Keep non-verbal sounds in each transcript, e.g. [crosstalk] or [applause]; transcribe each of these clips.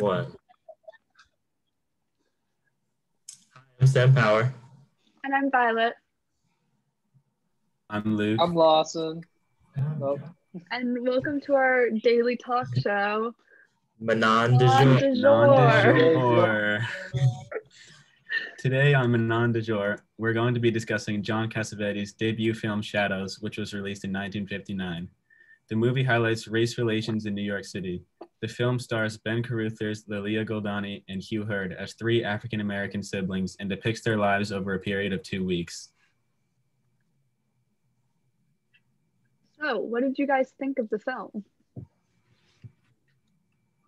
one. Hi, I'm Sam Power. And I'm Violet. I'm Luke. I'm Lawson. Oh, nope. And welcome to our daily talk show. Manon de jour. Manon de jour. Today on Manon de jour, we're going to be discussing John Cassavetes' debut film Shadows, which was released in 1959. The movie highlights race relations in New York City. The film stars Ben Carruthers, Lelia Goldoni, and Hugh Hurd as three African American siblings and depicts their lives over a period of two weeks. So, what did you guys think of the film?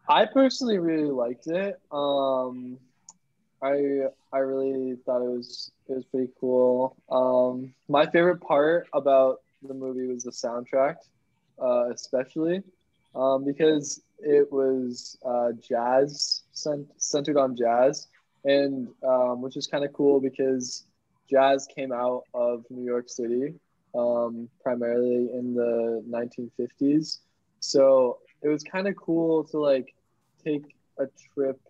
I personally really liked it. Um, I I really thought it was it was pretty cool. Um, my favorite part about the movie was the soundtrack uh, especially um, because it was uh, jazz cent- centered on jazz, and um, which is kind of cool because jazz came out of New York City um, primarily in the 1950s. So it was kind of cool to like take a trip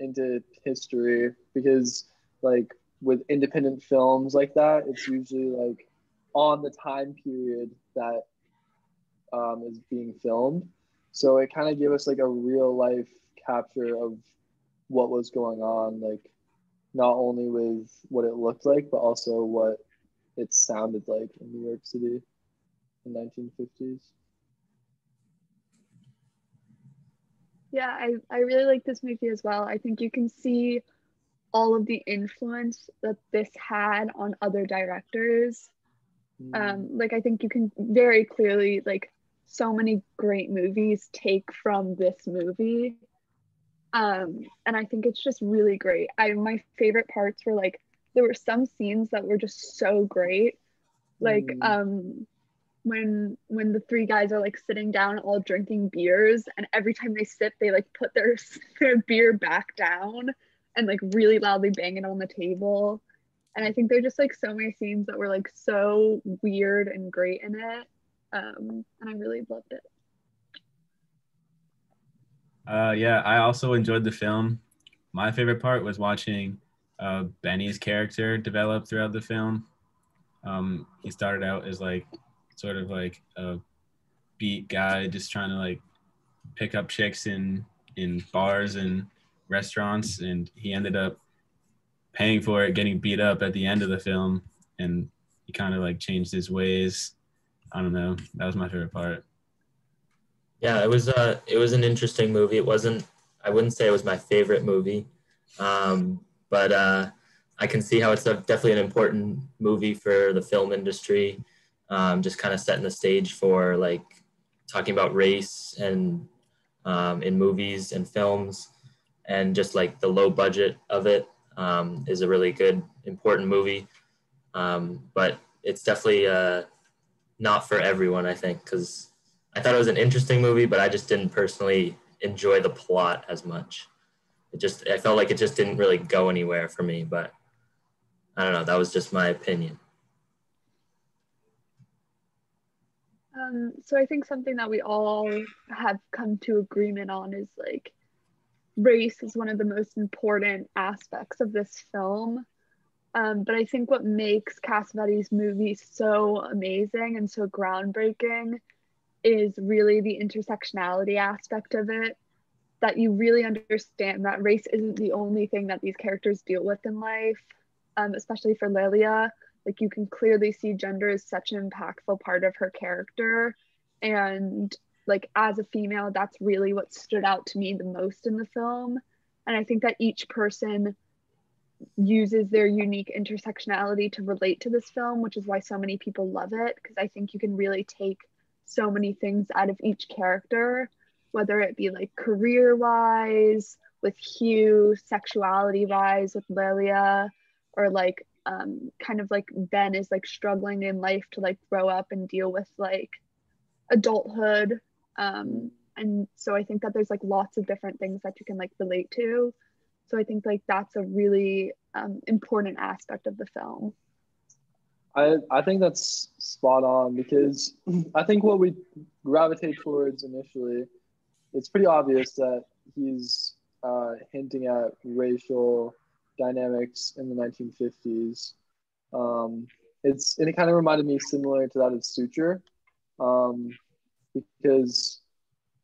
into history because like with independent films like that, it's usually like on the time period that um, is being filmed. So it kind of gave us like a real life capture of what was going on, like not only with what it looked like, but also what it sounded like in New York City in 1950s. Yeah, I, I really like this movie as well. I think you can see all of the influence that this had on other directors. Mm. Um, like I think you can very clearly like so many great movies take from this movie. Um, and I think it's just really great. I my favorite parts were like there were some scenes that were just so great. Like mm. um when when the three guys are like sitting down all drinking beers and every time they sip they like put their [laughs] their beer back down and like really loudly bang it on the table and i think there are just like so many scenes that were like so weird and great in it um, and I really loved it. Uh, yeah, I also enjoyed the film. My favorite part was watching uh, Benny's character develop throughout the film. Um, he started out as like sort of like a beat guy, just trying to like pick up chicks in in bars and restaurants, and he ended up paying for it, getting beat up at the end of the film, and he kind of like changed his ways I don't know. That was my favorite part. Yeah, it was uh it was an interesting movie. It wasn't I wouldn't say it was my favorite movie. Um, but uh I can see how it's a, definitely an important movie for the film industry. Um, just kind of setting the stage for like talking about race and um, in movies and films and just like the low budget of it um, is a really good important movie um, but it's definitely uh, not for everyone, I think, because I thought it was an interesting movie, but I just didn't personally enjoy the plot as much. It just, I felt like it just didn't really go anywhere for me, but I don't know. That was just my opinion. Um, so I think something that we all have come to agreement on is like race is one of the most important aspects of this film. Um, but I think what makes Cassavetes' movie so amazing and so groundbreaking is really the intersectionality aspect of it. That you really understand that race isn't the only thing that these characters deal with in life, um, especially for Lelia. Like you can clearly see gender is such an impactful part of her character. And like as a female, that's really what stood out to me the most in the film. And I think that each person uses their unique intersectionality to relate to this film, which is why so many people love it. Because I think you can really take so many things out of each character, whether it be like career wise, with Hugh, sexuality wise, with Lelia, or like um, kind of like Ben is like struggling in life to like grow up and deal with like adulthood. Um, and so I think that there's like lots of different things that you can like relate to so I think like that's a really um, important aspect of the film. I, I think that's spot on because I think what we gravitate towards initially, it's pretty obvious that he's hinting at racial dynamics in the 1950s. Um, it's and it kind of reminded me similar to that of Suture, um, because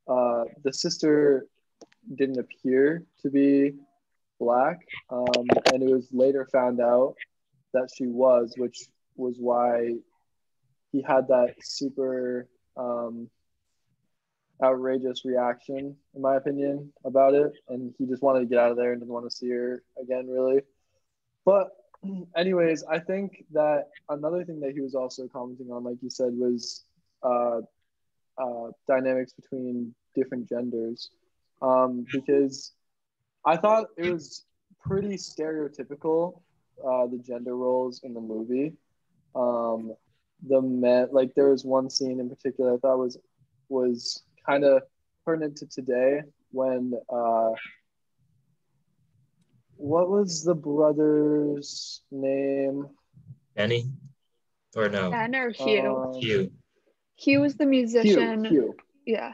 uh, the sister didn't appear to be black, um, and it was later found out that she was, which was why he had that super um, outrageous reaction, in my opinion, about it, and he just wanted to get out of there and didn't want to see her again, really. But, [clears throat] anyways, I think that another thing that he was also commenting on, like you said, was uh, uh, dynamics between different genders, um, because I thought it was pretty stereotypical uh, the gender roles in the movie. Um, the men, like there was one scene in particular I thought was was kind of pertinent to today when uh, what was the brother's name? Benny, or no? Ben or Hugh? Um, Hugh. Hugh was the musician. Hugh, Hugh. Yeah.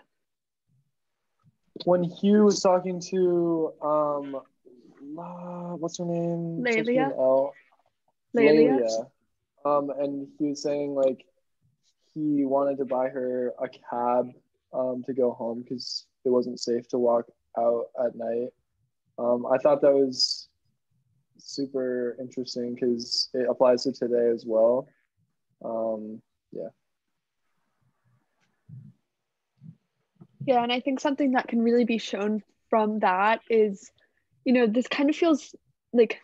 When Hugh was talking to um, uh, what's her name? Starts with Lelia? an L. Lelia? Lelia. Um, and he was saying like he wanted to buy her a cab um, to go home because it wasn't safe to walk out at night. Um, I thought that was super interesting because it applies to today as well. Um, yeah. Yeah, and I think something that can really be shown from that is, you know, this kind of feels like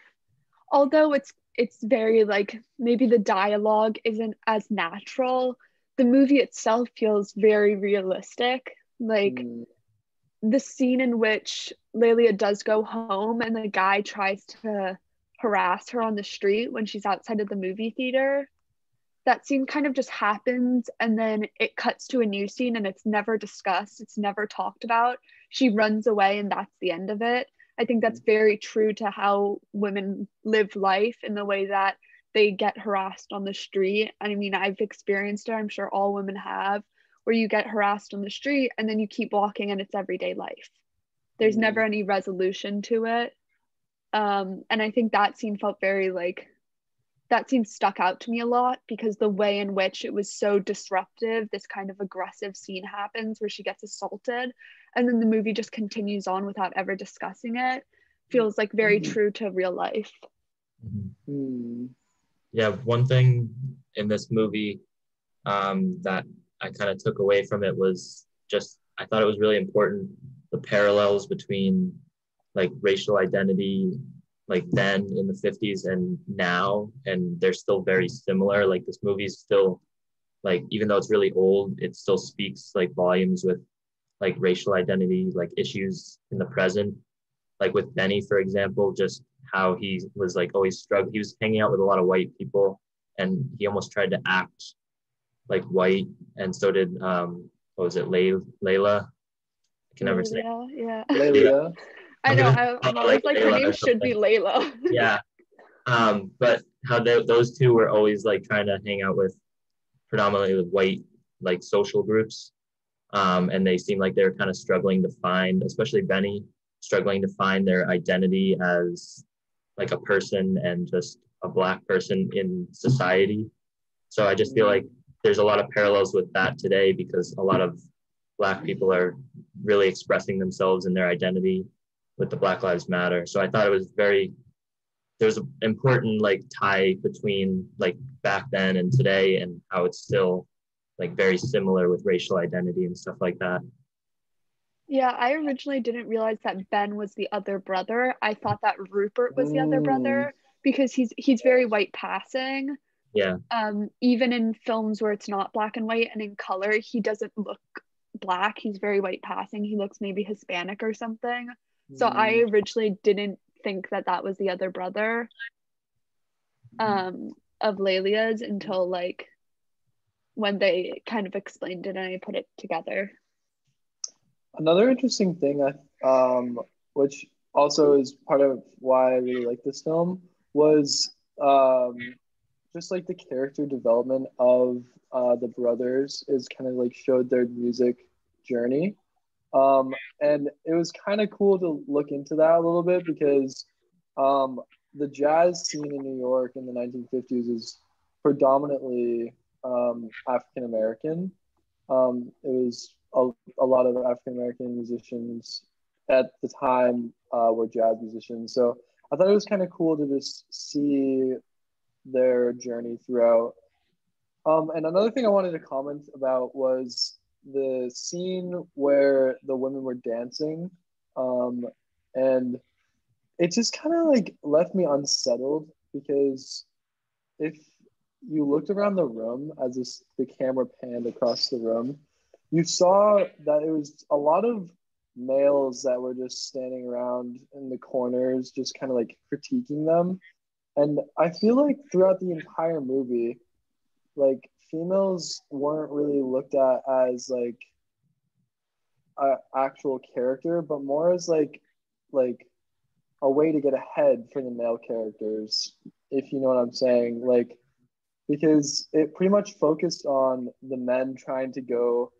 although it's it's very like maybe the dialogue isn't as natural, the movie itself feels very realistic. Like Mm, the scene in which Lelia does go home and the guy tries to harass her on the street when she's outside of the movie theater. That scene kind of just happens and then it cuts to a new scene and it's never discussed, it's never talked about. She runs away and that's the end of it. I think that's very true to how women live life in the way that they get harassed on the street. I mean, I've experienced it, I'm sure all women have, where you get harassed on the street and then you keep walking and it's everyday life. There's Mhm. never any resolution to it. Um, and I think that scene felt very like that scene stuck out to me a lot because the way in which it was so disruptive, this kind of aggressive scene happens where she gets assaulted, and then the movie just continues on without ever discussing it, feels like very Mhm. true to real life. Mhm. mm, Yeah, one thing in this movie um, that I kind of took away from it was just I thought it was really important the parallels between like racial identity like then in the 50s and now and they're still very similar like this movie's still like even though it's really old it still speaks like volumes with like racial identity like issues in the present like with Benny for example just how he was like always struggling he was hanging out with a lot of white people and he almost tried to act like white and so did um what was it Lay- Layla I can never say Yeah, yeah. Lelia. [laughs] I know. gonna I'm always it like, her name should be Layla. [laughs] yeah. Um but how they, those two were always like trying to hang out with predominantly with white like social groups. Um and they seemed like they were kind of struggling to find especially benny struggling to find their identity as like a person and just a black person in society. So i just feel like there's a lot of parallels with that today because a lot of black people are really expressing themselves in their identity with the black lives matter so i thought it was very there's an important like tie between like back then and today and how it's still like very similar with racial identity and stuff like that Yeah, I originally didn't realize that Ben was the other brother. I thought that Rupert was the other brother because he's he's very white passing. yeah Um, even in films where it's not black and white and in color, he doesn't look black. He's very white passing. He looks maybe Hispanic or something. So I Mm. originally didn't think that that was the other brother um, of Lelia's until like when they kind of explained it and I put it together. Another interesting thing, I um, which also is part of why I really like this film, was um, just like the character development of uh, the brothers is kind of like showed their music journey. Um, and it was kind of cool to look into that a little bit because um, the jazz scene in New York in the 1950s is predominantly um, African American. Um, it was a, a lot of African American musicians at the time uh, were jazz musicians. So I thought it was kind of cool to just see their journey throughout. Um, and another thing I wanted to comment about was the scene where the women were dancing. Um, and it just kind of like left me unsettled because if you looked around the room as this, the camera panned across the room, you saw that it was a lot of males that were just standing around in the corners, just kind of like critiquing them. And I feel like throughout the entire movie, like females weren't really looked at as like a actual character, but more as like like a way to get ahead for the male characters, if you know what I'm saying. Like because it pretty much focused on the men trying to go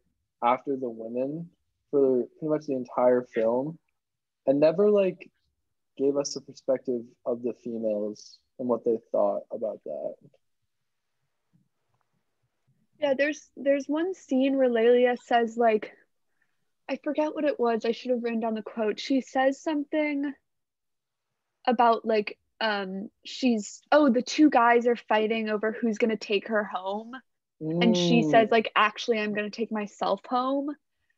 after the women for pretty much the entire film and never like gave us the perspective of the females and what they thought about that. Yeah, there's there's one scene where Lelia says like I forget what it was. I should have written down the quote. She says something about like um she's oh the two guys are fighting over who's going to take her home mm. and she says like actually I'm going to take myself home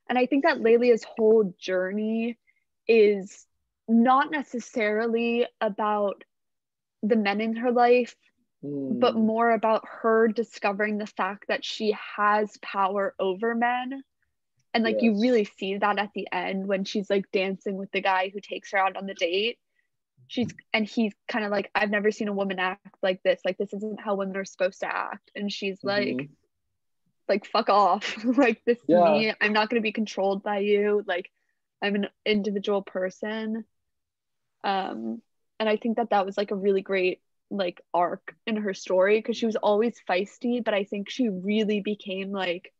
and I think that Lelia's whole journey is not necessarily about the men in her life, mm. but more about her discovering the fact that she has power over men. And like yes. you really see that at the end when she's like dancing with the guy who takes her out on the date. She's and he's kind of like, I've never seen a woman act like this. Like this isn't how women are supposed to act. And she's mm-hmm. like, like fuck off [laughs] like this yeah. me i'm not going to be controlled by you like i'm an individual person um and i think that that was like a really great like arc in her story because she was always feisty but i think she really became like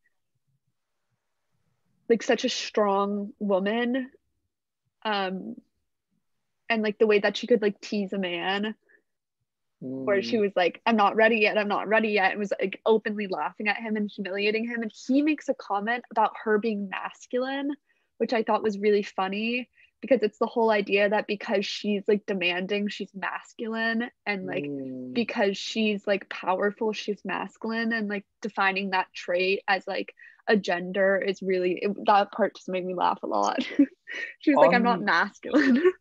like such a strong woman um and like the way that she could like tease a man where she mm. was like, I'm not ready yet, I'm not ready yet, and was like openly laughing at him and humiliating him. And he makes a comment about her being masculine, which I thought was really funny because it's the whole idea that because she's like demanding, she's masculine, and like mm. because she's like powerful, she's masculine, and like defining that trait as like a gender is really it, that part just made me laugh a lot. [laughs] she was um, like, I'm not masculine. [laughs]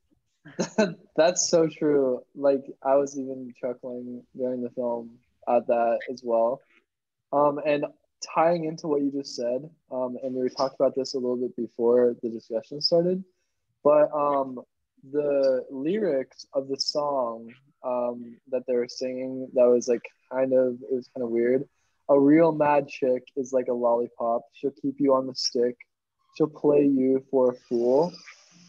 [laughs] That's so true. Like I was even chuckling during the film at that as well. Um, and tying into what you just said, um, and we talked about this a little bit before the discussion started, but um, the lyrics of the song um, that they were singing that was like kind of it was kind of weird. A real mad chick is like a lollipop. She'll keep you on the stick. She'll play you for a fool.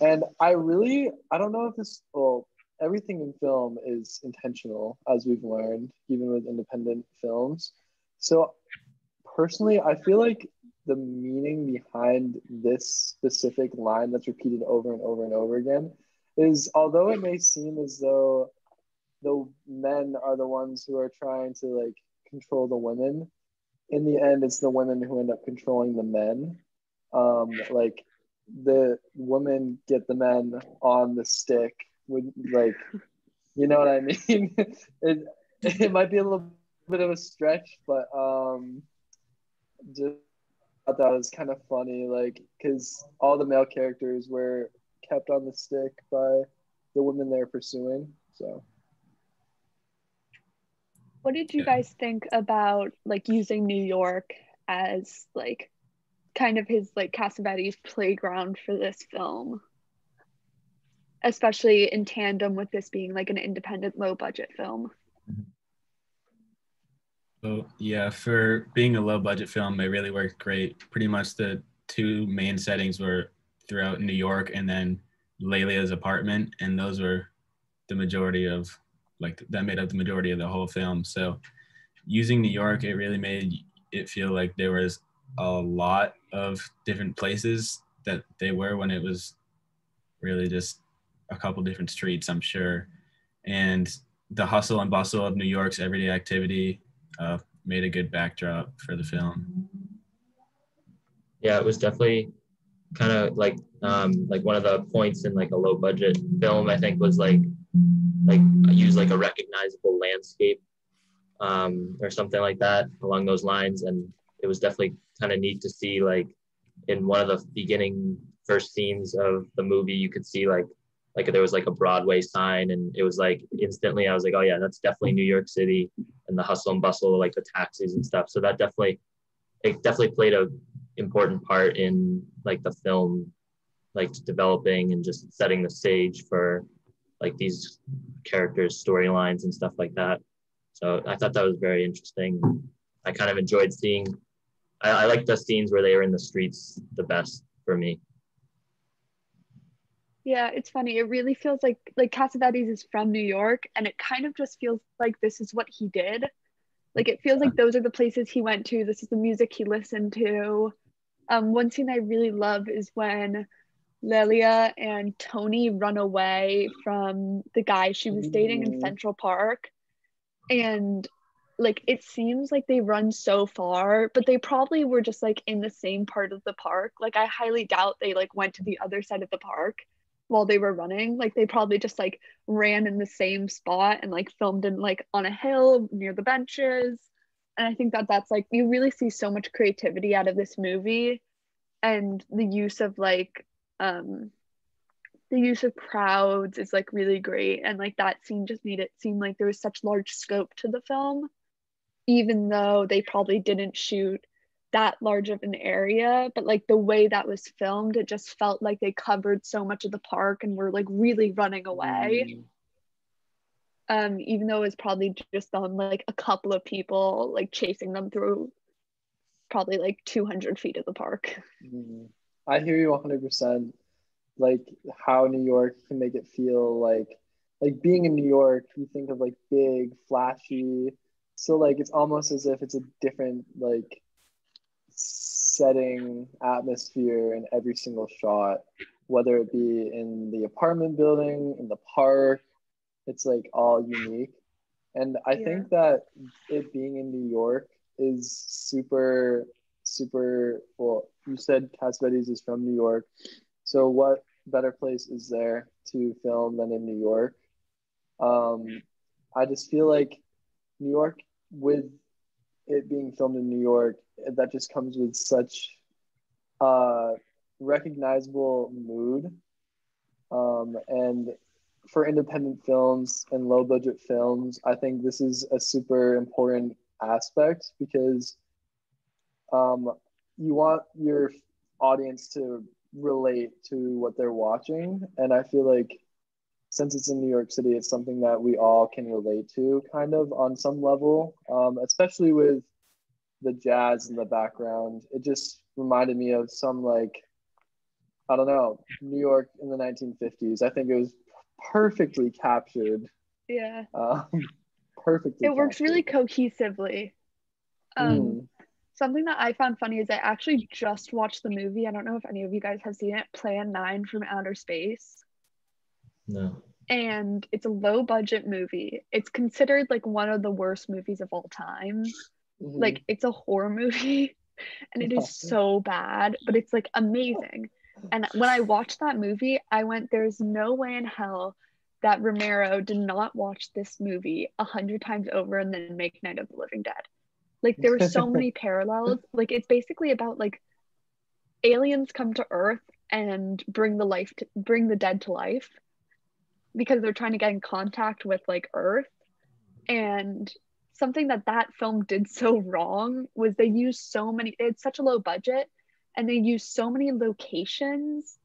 And I really, I don't know if this, well, everything in film is intentional, as we've learned, even with independent films. So personally, I feel like the meaning behind this specific line that's repeated over and over and over again is although it may seem as though the men are the ones who are trying to like control the women, in the end, it's the women who end up controlling the men. Um, like the women get the men on the stick would like you know what i mean [laughs] it it might be a little bit of a stretch but um just thought that was kind of funny like because all the male characters were kept on the stick by the women they're pursuing so. What did you guys think about like using new york as like kind of his like Cassavetes playground for this film, especially in tandem with this being like an independent, low budget film. Mm-hmm. So yeah, for being a low budget film, it really worked great. Pretty much the two main settings were throughout New York and then Lelia's apartment, and those were the majority of like that made up the majority of the whole film. So using New York, it really made it feel like there was a lot of different places that they were when it was really just a couple different streets, I'm sure. And the hustle and bustle of New York's everyday activity uh, made a good backdrop for the film. Yeah, it was definitely kind of like um, like one of the points in like a low budget film. I think was like like use like a recognizable landscape um, or something like that along those lines, and it was definitely kind of neat to see like in one of the beginning first scenes of the movie, you could see like like there was like a Broadway sign, and it was like instantly I was like, oh yeah, that's definitely New York City and the hustle and bustle, like the taxis and stuff. So that definitely it definitely played a important part in like the film like developing and just setting the stage for like these characters storylines and stuff like that. So i thought that was very interesting. I kind of enjoyed seeing i, I like the scenes where they were in the streets the best for me yeah it's funny it really feels like like cassavetes is from new york and it kind of just feels like this is what he did like it feels like those are the places he went to this is the music he listened to um, one scene I really love is when Lelia and Tony run away from the guy she was dating in Central Park. And like it seems like they run so far, but they probably were just like in the same part of the park. Like I highly doubt they like went to the other side of the park while they were running. Like they probably just like ran in the same spot and like filmed in like on a hill near the benches and i think that that's like you really see so much creativity out of this movie and the use of like um the use of crowds is like really great and like that scene just made it seem like there was such large scope to the film even though they probably didn't shoot that large of an area but like the way that was filmed it just felt like they covered so much of the park and were like really running away mm um, even though it was probably just on like a couple of people like chasing them through probably like 200 feet of the park. Mm-hmm. I hear you 100%. Like how New York can make it feel like like being in New York, you think of like big, flashy. So like it's almost as if it's a different like setting atmosphere in every single shot, whether it be in the apartment building, in the park, it's like all unique. And I yeah. think that it being in New York is super, super well. You said Cassavetes is from New York. So, what better place is there to film than in New York? Um, I just feel like New York, with it being filmed in New York, that just comes with such recognizable mood. Um, and for independent films and low budget films, I think this is a super important aspect because um, you want your audience to relate to what they're watching. And I feel like since it's in New York City, it's something that we all can relate to kind of on some level, um, especially with the jazz in the background. It just reminded me of some like, I don't know, New York in the 1950s. I think it was perfectly captured. Yeah. Um, perfectly. It captured. works really cohesively. Um, mm. Something that I found funny is I actually just watched the movie. I don't know if any of you guys have seen it, Plan 9 from Outer Space. No. And it's a low budget movie. It's considered like one of the worst movies of all time. Mm-hmm. Like it's a horror movie [laughs] and it is so bad, but it's like amazing. And when I watched that movie, I went, there's no way in hell that Romero did not watch this movie a hundred times over and then make Night of the Living Dead. Like there were so many [laughs] parallels. Like it's basically about like aliens come to Earth and bring the life to bring the dead to life because they're trying to get in contact with like Earth. And something that that film did so wrong was they used so many. they had such a low budget and they used so many locations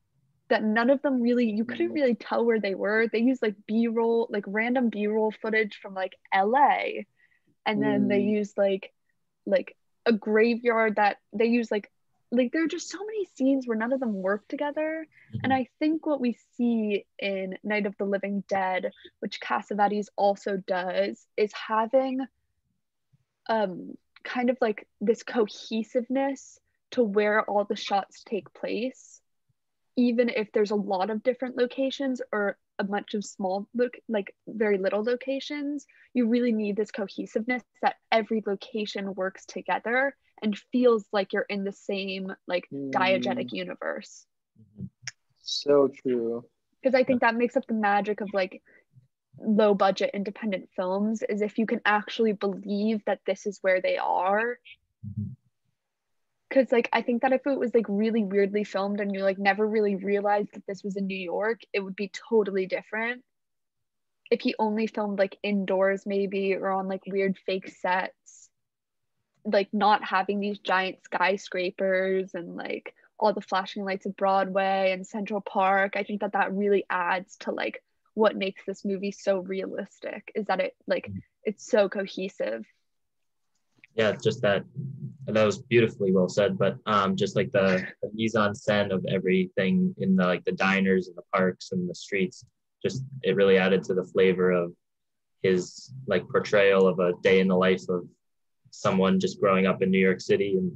that none of them really you couldn't really tell where they were they used like b-roll like random b-roll footage from like la and then mm. they used like like a graveyard that they use like like there are just so many scenes where none of them work together mm-hmm. and i think what we see in night of the living dead which cassavetes also does is having um kind of like this cohesiveness to where all the shots take place even if there's a lot of different locations or a bunch of small look like very little locations you really need this cohesiveness that every location works together and feels like you're in the same like Mm. diegetic universe So true. because i think that makes up the magic of like low budget independent films is if you can actually believe that this is where they are. Mm-hmm. Because like i think that if it was like really weirdly filmed and you like never really realized that this was in new york it would be totally different. If he only filmed like indoors maybe or on like weird fake sets like not having these giant skyscrapers and like all the flashing lights of broadway and central park i think that that really adds to like what makes this movie so realistic is that it like it's so cohesive yeah, just that that was beautifully well said. But um, just like the, the mise en scène of everything in the like the diners and the parks and the streets, just it really added to the flavor of his like portrayal of a day in the life of someone just growing up in New York City and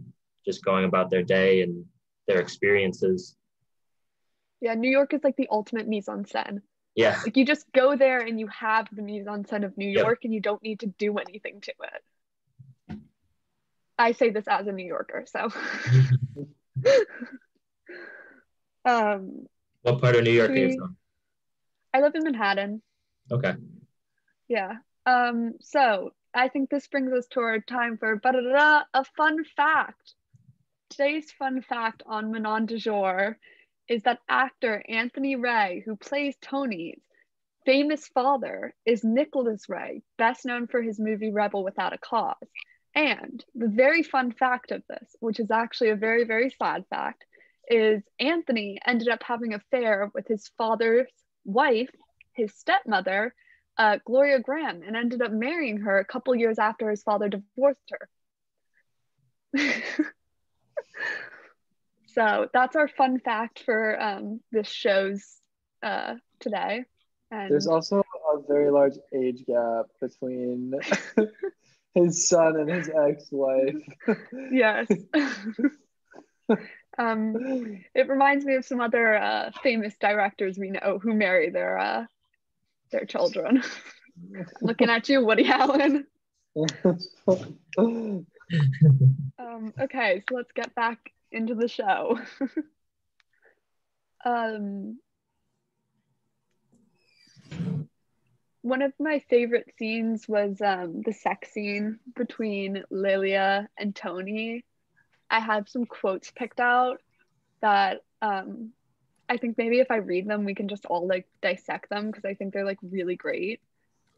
just going about their day and their experiences. yeah new york is like the ultimate mise en scène Yeah, Like you just go there and you have the mise en scène of New Yep. York and you don't need to do anything to it. I say this as a New Yorker, so [laughs] [laughs] um what part of New York are you We- from? I live in Manhattan. Okay. Yeah. Um so I think this brings us to our time for a fun fact. Today's fun fact on Manon du jour is that actor Anthony Ray, who plays Tony's famous father, is Nicholas Ray, best known for his movie Rebel Without a Cause. And the very fun fact of this, which is actually a very, very sad fact, is Anthony ended up having an affair with his father's wife, his stepmother, uh, Gloria Grahame, and ended up marrying her a couple years after his father divorced her. [laughs] so that's our fun fact for um, this show's uh, today. And There's also a very large age gap between [laughs] his son and his ex-wife. yes. [laughs] um, it reminds me of some other uh, famous directors we know who marry their uh, their children. [laughs] Looking at you, Woody Allen. Um, okay, so let's get back into the show. [laughs] um, one of my favorite scenes was um, the sex scene between Lelia and Tony. I have some quotes picked out that um, I think maybe if I read them, we can just all like dissect them because I think they're like really great.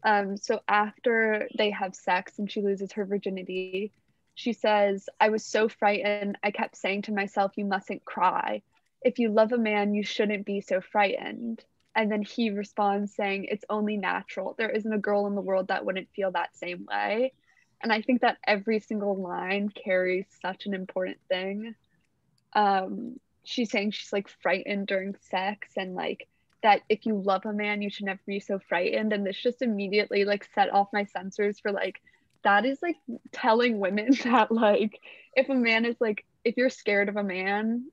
Um, so after they have sex and she loses her virginity, she says, I was so frightened. I kept saying to myself, You mustn't cry. If you love a man, you shouldn't be so frightened. And then he responds saying, It's only natural. There isn't a girl in the world that wouldn't feel that same way. And I think that every single line carries such an important thing. Um, she's saying she's like frightened during sex and like that if you love a man, you should never be so frightened. And this just immediately like set off my sensors for like, that is like telling women [laughs] that like if a man is like if you're scared of a man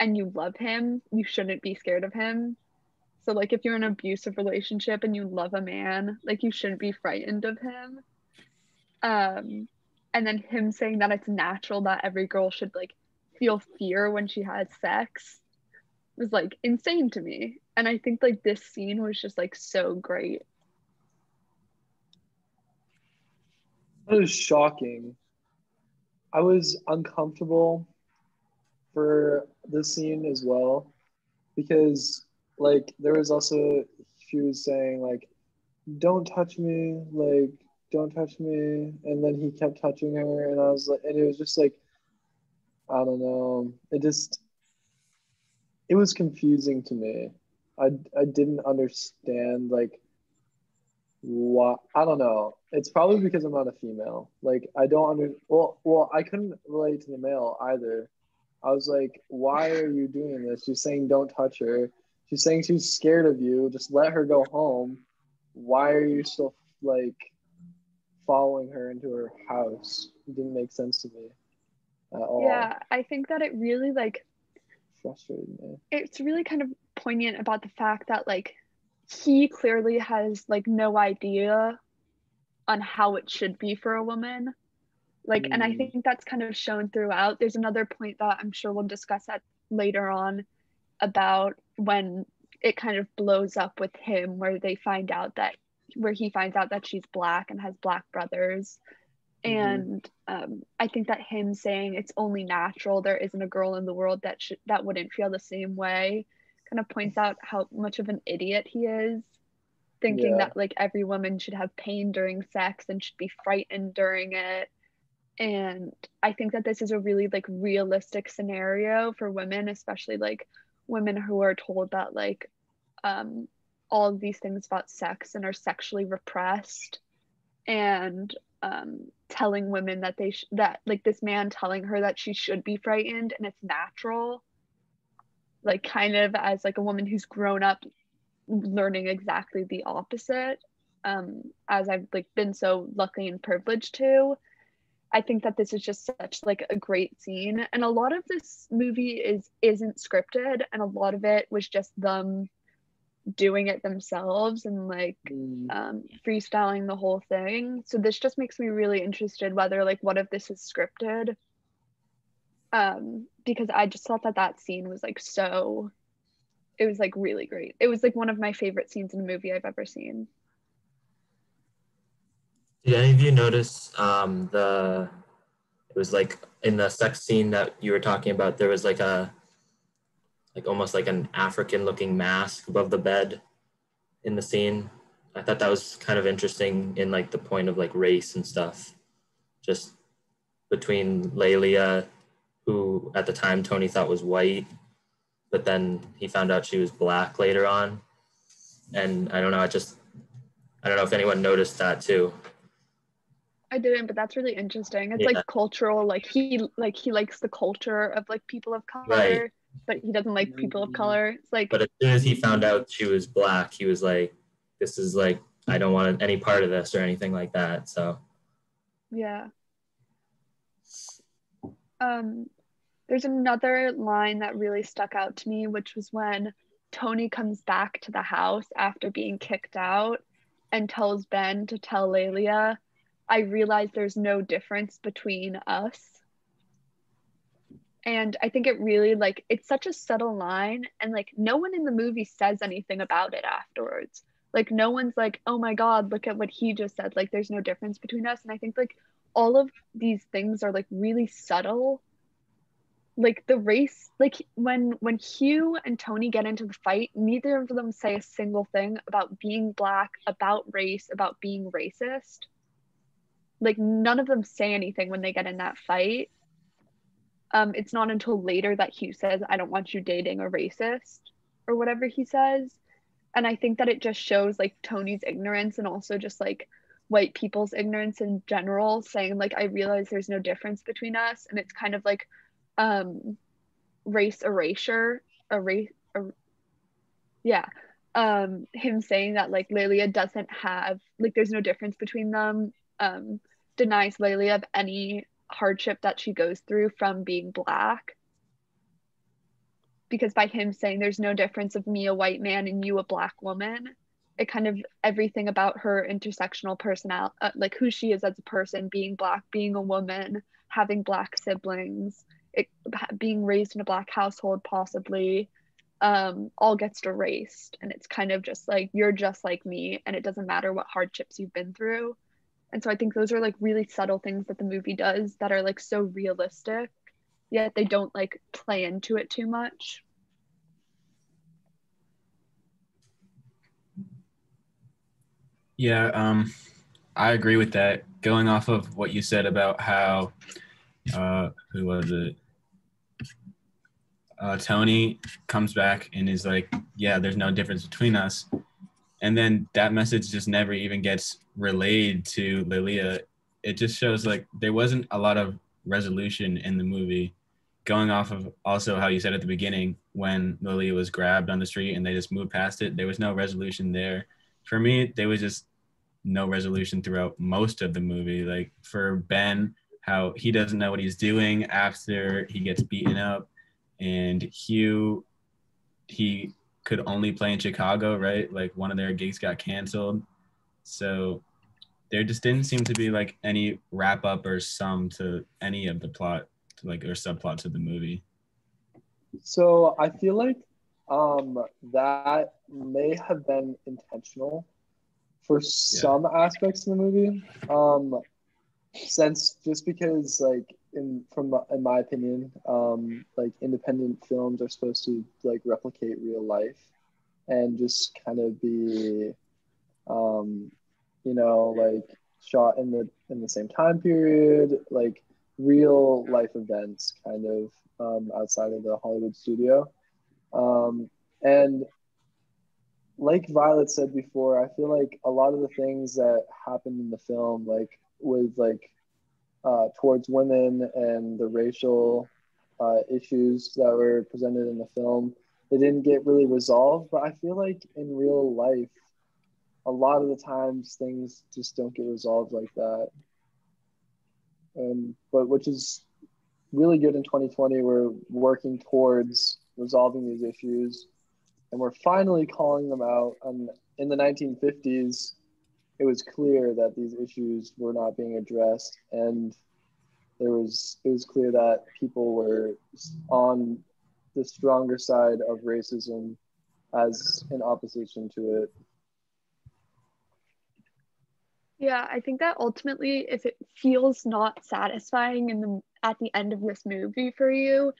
and you love him you shouldn't be scared of him. So like if you're in an abusive relationship and you love a man like you shouldn't be frightened of him. Um and then him saying that it's natural that every girl should like feel fear when she has sex was like insane to me. And i think like this scene was just like so great That was shocking. I was uncomfortable for the scene as well because like there was also she was saying like don't touch me like don't touch me and then he kept touching her and I was like and it was just like I don't know it just it was confusing to me I I didn't understand like what I don't know. It's probably because I'm not a female. Like I don't under well well I couldn't relate to the male either. I was like, why are you doing this? She's saying don't touch her. She's saying she's scared of you. Just let her go home. Why are you still like following her into her house? It didn't make sense to me at all. Yeah, I think that it really like frustrated me. It's really kind of poignant about the fact that like he clearly has like no idea on how it should be for a woman. Like, and I Mm. think that's kind of shown throughout. There's another point that I'm sure we'll discuss that later on about when it kind of blows up with him, where they find out that, where he finds out that she's black and has black brothers. Mhm. And um, I think that him saying it's only natural, there isn't a girl in the world that should that wouldn't feel the same way, kind of points out how much of an idiot he is, thinking Yeah. that like every woman should have pain during sex and should be frightened during it. And I think that this is a really like realistic scenario for women, especially like women who are told that like um, all of these things about sex and are sexually repressed and um, telling women that they sh- that like this man telling her that she should be frightened and it's natural like kind of as like a woman who's grown up learning exactly the opposite um as i've like been so lucky and privileged to i think that this is just such like a great scene and a lot of this movie is isn't scripted and a lot of it was just them doing it themselves and like Mm, um, freestyling the whole thing. So this just makes me really interested whether like what if this is scripted. Um, because I just thought that that scene was like so, it was like really great. It was like one of my favorite scenes in a movie I've ever seen. Did any of you notice um, the? It was like in the sex scene that you were talking about. There was like a, like almost like an African-looking mask above the bed, in the scene. I thought that was kind of interesting in like the point of like race and stuff, just between Lelia, who at the time Tony thought was white, but then he found out she was black later on, and I don't know. I just, I don't know if anyone noticed that too. I didn't, but that's really interesting. It's Yeah. like cultural, like he like he likes the culture of like people of color, Right. but he doesn't like people of color. It's like But as soon as he found out she was black, he was like, "This is like I don't want any part of this or anything like that." So Yeah. Um, there's another line that really stuck out to me, which was when Tony comes back to the house after being kicked out and tells Ben to tell Lelia, I realize there's no difference between us. And I think it really like it's such a subtle line and like no one in the movie says anything about it afterwards. Like no one's like, "Oh my god, look at what he just said." Like there's no difference between us and I think like all of these things are like really subtle. Like the race like when when hugh and tony get into the fight neither of them say a single thing about being black about race about being racist. Like none of them say anything when they get in that fight. Um it's not until later that hugh says i don't want you dating a racist or whatever he says. And i think that it just shows like tony's ignorance and also just like white people's ignorance in general saying like i realize there's no difference between us and it's kind of like um race erasure erase er, yeah um him saying that like Lelia doesn't have like there's no difference between them um denies Lelia of any hardship that she goes through from being black. Because by him saying there's no difference of me a white man and you a black woman it kind of everything about her intersectional personality uh, like who she is as a person being black being a woman having black siblings it, being raised in a black household possibly um, all gets erased. And it's kind of just like you're just like me and it doesn't matter what hardships you've been through. And so i think those are like really subtle things that the movie does that are like so realistic yet they don't like play into it too much Yeah, um, I agree with that. Going off of what you said about how, uh, who was it? Uh, Tony comes back and is like, "Yeah, there's no difference between us," and then that message just never even gets relayed to Lelia. It just shows like there wasn't a lot of resolution in the movie. Going off of also how you said at the beginning when Lelia was grabbed on the street and they just moved past it, there was no resolution there. For me, there was just no resolution throughout most of the movie. Like for Ben, how he doesn't know what he's doing after he gets beaten up, and Hugh he could only play in Chicago, right? Like one of their gigs got canceled. So there just didn't seem to be like any wrap up or sum to any of the plot like or subplot to the movie. So I feel like um, that may have been intentional for some aspects of the movie. Um, since just because like in from in my opinion, um, like independent films are supposed to like replicate real life and just kind of be um, you know, like shot in the in the same time period, like real life events kind of um, outside of the Hollywood studio. Um, and like Violet said before, I feel like a lot of the things that happened in the film, like with like uh, towards women and the racial uh, issues that were presented in the film, they didn't get really resolved. But I feel like in real life, a lot of the times things just don't get resolved like that. And but which is really good in 2020. We're working towards resolving these issues, and we're finally calling them out. And in the 1950s, it was clear that these issues were not being addressed, and there was it was clear that people were on the stronger side of racism as in opposition to it. Yeah, I think that ultimately, if it feels not satisfying in the at the end of this movie for you,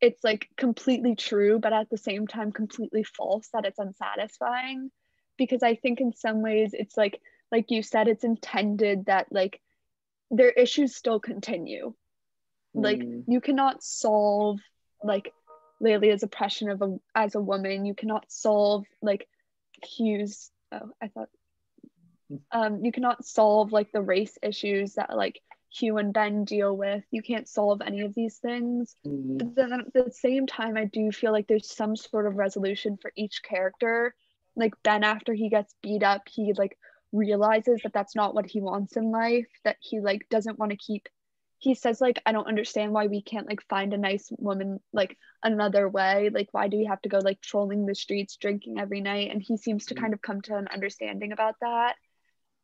it's like completely true, but at the same time completely false that it's unsatisfying. Because I think in some ways it's like like you said, it's intended that like their issues still continue. Mm. Like you cannot solve like Lelia's oppression of a as a woman. You cannot solve like Hugh's. Oh, I thought um, you cannot solve like the race issues that like Hugh and Ben deal with. You can't solve any of these things. Mm-hmm. But then at the same time, I do feel like there's some sort of resolution for each character. Like Ben, after he gets beat up, he like realizes that that's not what he wants in life. That he like doesn't want to keep. He says like, I don't understand why we can't like find a nice woman like another way. Like, why do we have to go like trolling the streets, drinking every night? And he seems to mm-hmm. kind of come to an understanding about that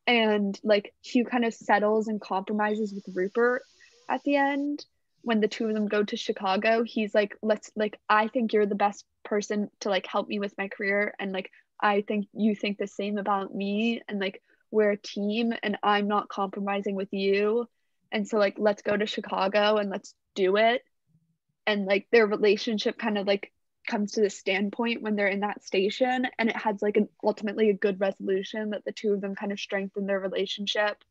and like Hugh kind of settles and compromises with Rupert at the end when the two of them go to Chicago. He's like, let's like I think you're the best person to like help me with my career and like I think you think the same about me and like we're a team and I'm not compromising with you. And so like let's go to Chicago and let's do it. And like their relationship kind of like comes to the standpoint when they're in that station and it has like an ultimately a good resolution that the two of them kind of strengthen their relationship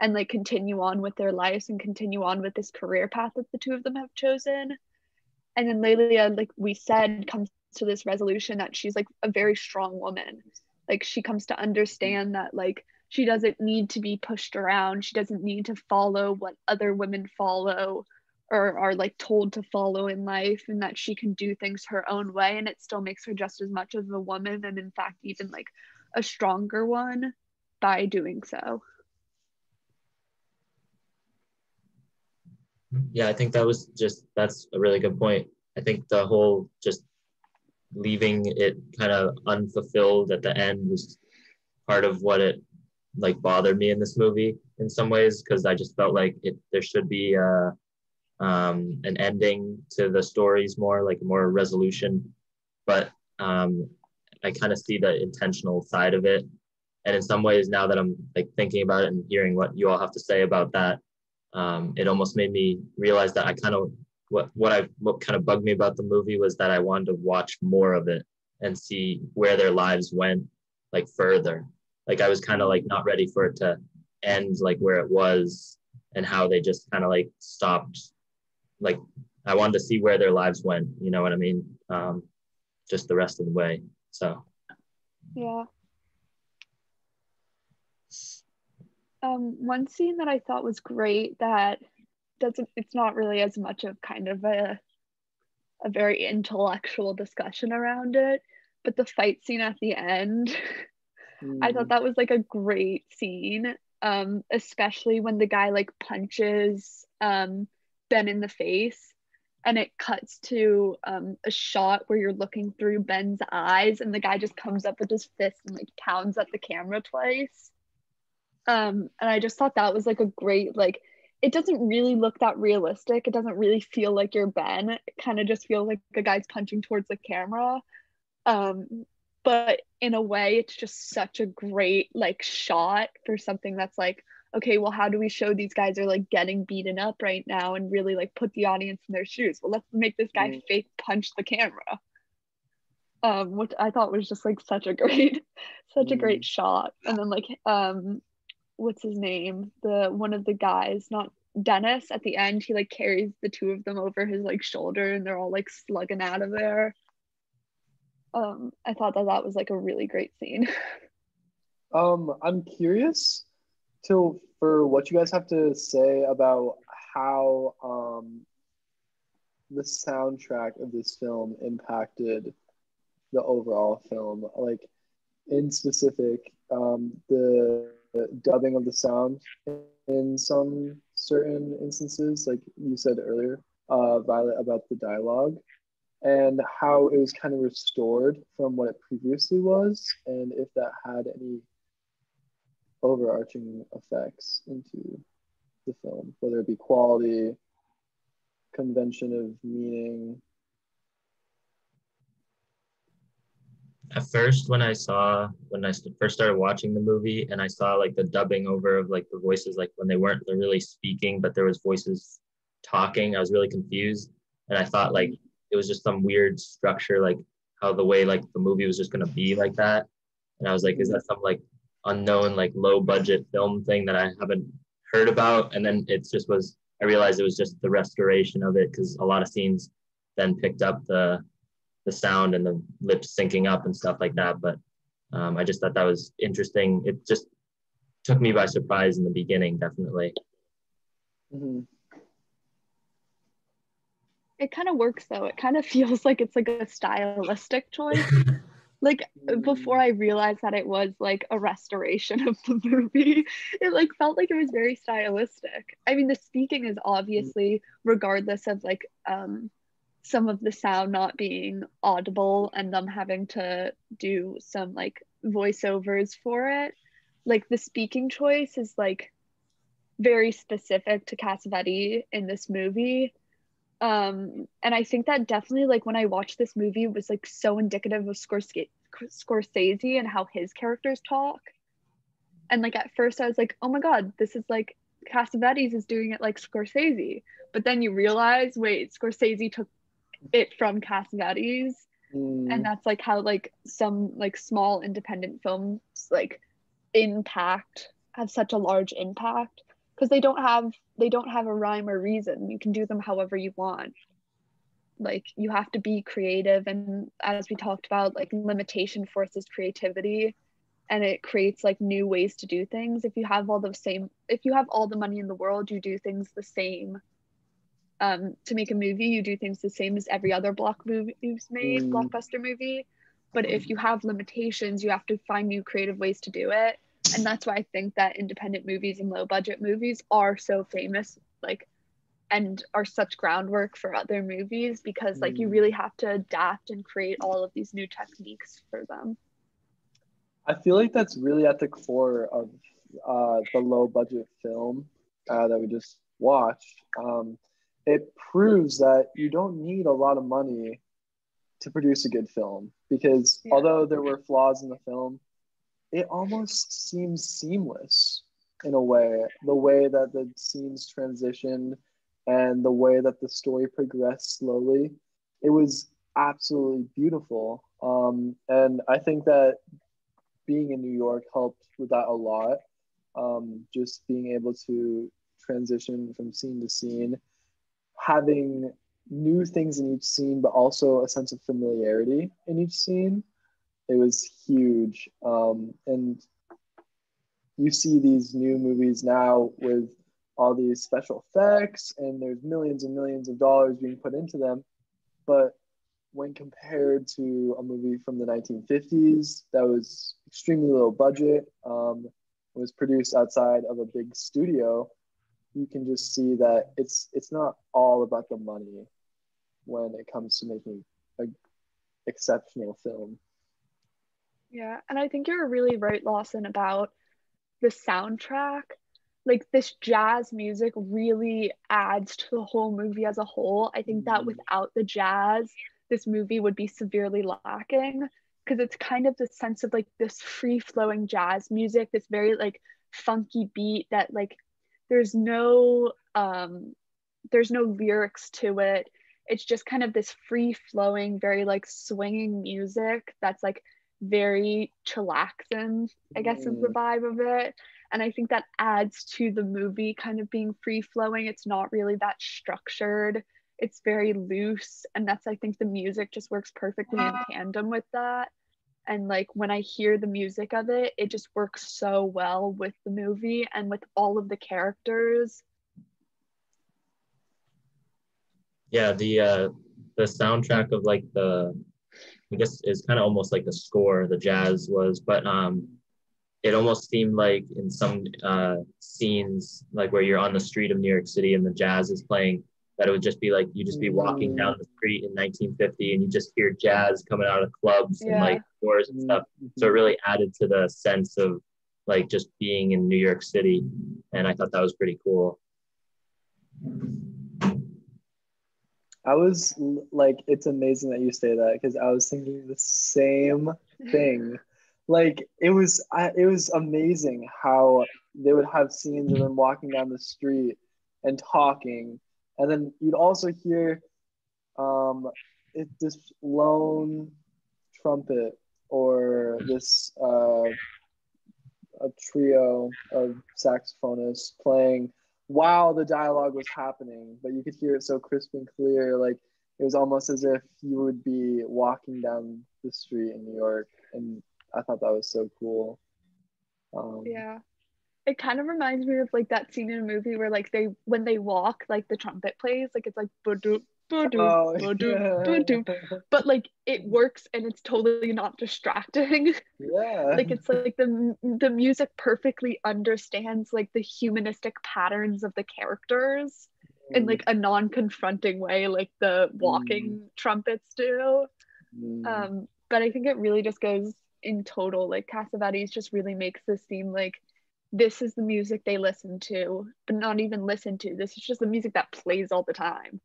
and like continue on with their lives and continue on with this career path that the two of them have chosen. And then Lelia like we said comes to this resolution that she's like a very strong woman. Like she comes to understand that like she doesn't need to be pushed around. She doesn't need to follow what other women follow or are like told to follow in life and that she can do things her own way and it still makes her just as much of a woman and in fact even like a stronger one by doing so. Yeah i think that was just that's a really good point. I think the whole just leaving it kind of unfulfilled at the end was part of what it like bothered me in this movie in some ways because i just felt like it there should be uh um, an ending to the stories more, like more resolution. But um, I kind of see the intentional side of it. And in some ways, now that I'm like thinking about it and hearing what you all have to say about that, um, it almost made me realize that I kind of what what I what kind of bugged me about the movie was that I wanted to watch more of it and see where their lives went like further. Like I was kind of like not ready for it to end like where it was and how they just kind of like stopped like I wanted to see where their lives went. You know what I mean? Um, just the rest of the way. So. Yeah. Um, one scene that I thought was great that doesn't it's not really as much of kind of a a very intellectual discussion around it, but the fight scene at the end, mm. [laughs] I thought mm. that was like a great scene. Um, especially when the guy like punches um Ben in the face and it cuts to um, a shot where you're looking through Ben's eyes, and the guy just comes up with his fist and like pounds at the camera twice. Um, and I just thought that was like a great like. It doesn't really look that realistic. It doesn't really feel like you're Ben. It kind of just feels like the guy's punching towards the camera. Um, but in a way, it's just such a great like shot for something that's like okay, well, how do we show these guys are like getting beaten up right now and really like put the audience in their shoes? Well, let's make this guy mm. fake punch the camera. Um, which I thought was just like such a great, [laughs] such mm. a great mm. shot. And then like um what's his name? The one of the guys, not Dennis at the end, he like carries the two of them over his like shoulder and they're all like slugging out of there. Um, I thought that that was like a really great scene. [laughs] um, I'm curious to for what you guys have to say about how um, the soundtrack of this film impacted the overall film. Like in specific, um, the dubbing of the sound in some certain instances, like you said earlier, uh, Violet, about the dialogue and how it was kind of restored from what it previously was, and if that had any overarching effects into the film, whether it be quality, convention of meaning. At first, when I saw when I first started watching the movie, and I saw like the dubbing over of like the voices, like when they weren't really speaking, but there was voices talking, I was really confused, and I thought like it was just some weird structure, like how the way like the movie was just gonna be like that, and I was like, is that some like unknown like low budget film thing that I haven't heard about. And then it just was I realized it was just the restoration of it because a lot of scenes then picked up the the sound and the lips syncing up and stuff like that. But um, I just thought that was interesting. It just took me by surprise in the beginning, definitely. Mm-hmm. It kind of works though. It kind of [laughs] feels like it's like a stylistic choice. [laughs] like uh, before mm. I realized that it was like a restoration of the movie, [laughs] it like felt like it was very stylistic. I mean, the speaking is mm. obviously regardless of like um some of the sound not being audible and them having to do some like voiceovers for it. Like the speaking choice is like very specific to Cassavetes in this movie um and i think that definitely like when i watched this movie was like so indicative of scorsese scorsese and how his characters talk. And like at first i was like oh my god this is like cassavetes is doing it like scorsese. But then you realize wait scorsese took it from cassavetes. Mm. and that's like how like some like small independent films like impact have such a large impact because they don't have they don't have a rhyme or reason. You can do them however you want. Like you have to be creative and as we talked about like limitation forces creativity and it creates like new ways to do things. If you have all the same if you have all the money in the world you do things the same. Um, to make a movie you do things the same as every other block movie made mm. blockbuster movie. But if you have limitations you have to find new creative ways to do it and that's why i think that independent movies and low budget movies are so famous like and are such groundwork for other movies because like you mm. really have to adapt and create all of these new techniques for them i feel like that's really at the core of uh, the low budget film uh, that we just watched um, it proves that you don't need a lot of money to produce a good film because yeah. although there were flaws in the film it almost seems seamless in a way. The way that the scenes transitioned and the way that the story progressed slowly it was absolutely beautiful. Um, and i think that being in new york helped with that a lot. Um, just being able to transition from scene to scene having new things in each scene but also a sense of familiarity in each scene it was huge. Um, and you see these new movies now with all these special effects, and there's millions and millions of dollars being put into them. But when compared to a movie from the 1950s that was extremely low budget, um, was produced outside of a big studio, you can just see that it's it's not all about the money. when it comes to making a exceptional film. Yeah, and I think you're really right, Lawson, about the soundtrack. Like this jazz music really adds to the whole movie as a whole. I think that without the jazz, this movie would be severely lacking because it's kind of the sense of like this free flowing jazz music, this very like funky beat that like there's no um there's no lyrics to it. It's just kind of this free flowing, very like swinging music that's like very chillaxing, I guess is the Mm. vibe of it. And I think that adds to the movie kind of being free flowing. It's not really that structured, it's very loose. And that's, I think, the music just works perfectly in [gasps] tandem with that. And like when I hear the music of it, it just works so well with the movie and with all of the characters. yeah the uh the soundtrack of like the i guess is kind of almost like the score the jazz was but um it almost seemed like in some uh scenes like where you're on the street of new york city and the jazz is playing that it would just be like you just be walking Mm. down the street in 1950 and you just hear jazz coming out of clubs and like doors and stuff. So it really added to the sense of like just being in new york city and i thought that was pretty cool I was like, it's amazing that you say that because I was thinking the same thing. Like it was, I, it was amazing how they would have scenes of them walking down the street and talking, and then you'd also hear, um, it this lone trumpet or this uh, a trio of saxophonists playing while the dialogue was happening, but you could hear it so crisp and clear. Like it was almost as if you would be walking down the street in New York. And I thought that was so cool. Um, Yeah. It kind of reminds me of like that scene in a movie where like they when they walk, like the trumpet plays, like it's like Oh, ba-doop. but like it works and it's totally not distracting. [laughs] yeah. like it's like the the music perfectly understands like the humanistic patterns of the characters in like a non-confronting way like the walking trumpets do. Mm. Um, but I think it really just goes in total. Like Cassavetes just really makes this seem like this is the music they listen to, but not even listen to. This is just the music that plays all the time.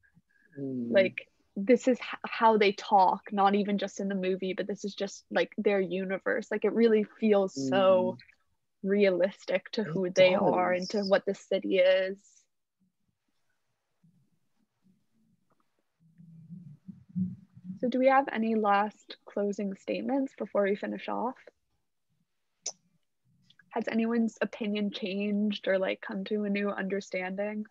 Mm. Like this is h- how they talk, not even just in the movie, but this is just like their universe. Like it really feels so realistic to It who they are and to what the city is. So, do we have any last closing statements before we finish off? Has anyone's opinion changed or like come to a new understanding?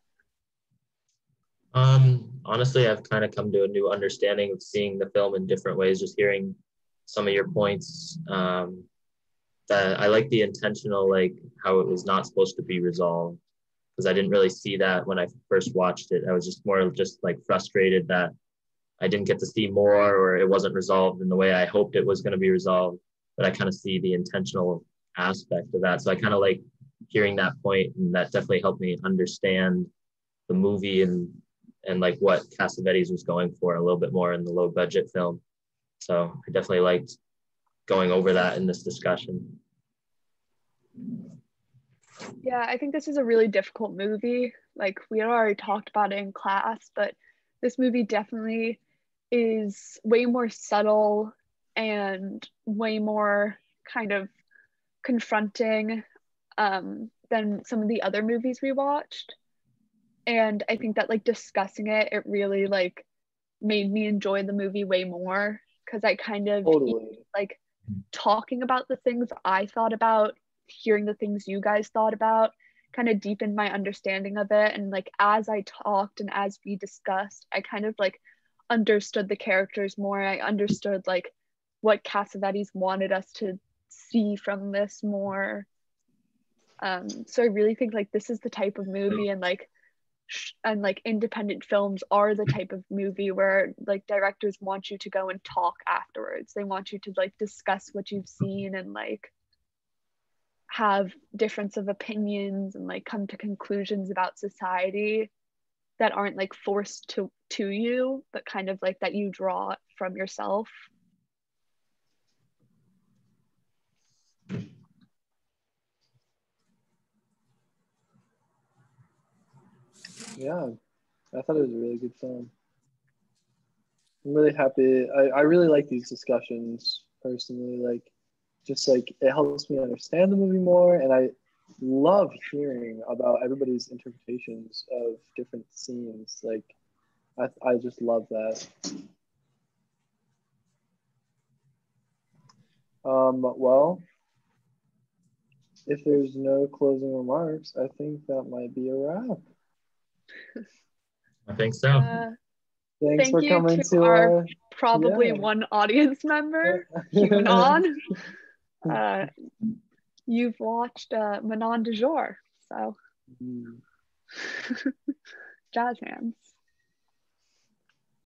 Um, honestly, I've kind of come to a new understanding of seeing the film in different ways, just hearing some of your points. Um, that I like the intentional, like how it was not supposed to be resolved, because I didn't really see that when I first watched it. I was just more just like frustrated that I didn't get to see more or it wasn't resolved in the way I hoped it was going to be resolved. But I kind of see the intentional aspect of that. So I kind of like hearing that point, and that definitely helped me understand the movie and and like what Cassavetes was going for a little bit more in the low budget film. So I definitely liked going over that in this discussion. Yeah, I think this is a really difficult movie. Like we had already talked about it in class, but this movie definitely is way more subtle and way more kind of confronting um, than some of the other movies we watched. And I think that like discussing it, it really like made me enjoy the movie way more because I kind of Totally. like talking about the things I thought about, hearing the things you guys thought about, kind of deepened my understanding of it. And like as I talked and as we discussed, I kind of like understood the characters more. I understood like what Cassavetes wanted us to see from this more. Um, so I really think like this is the type of movie and like sh- and like independent films are the type of movie where like directors want you to go and talk afterwards. They want you to like discuss what you've seen and like have difference of opinions and like come to conclusions about society. that aren't like forced to to you but kind of like that you draw from yourself Yeah, I thought it was a really good film. I'm really happy. I, I really like these discussions personally. Like, just like it helps me understand the movie more, and I love hearing about everybody's interpretations of different scenes. Like, I, I just love that. Um, well, if there's no closing remarks, I think that might be a wrap. I think so. uh, Thanks Thank for you coming to to our- our. probably Yeah. one audience member [laughs] Manon. [laughs] uh, you've watched uh, Manon de jour so Mm. [laughs] jazz hands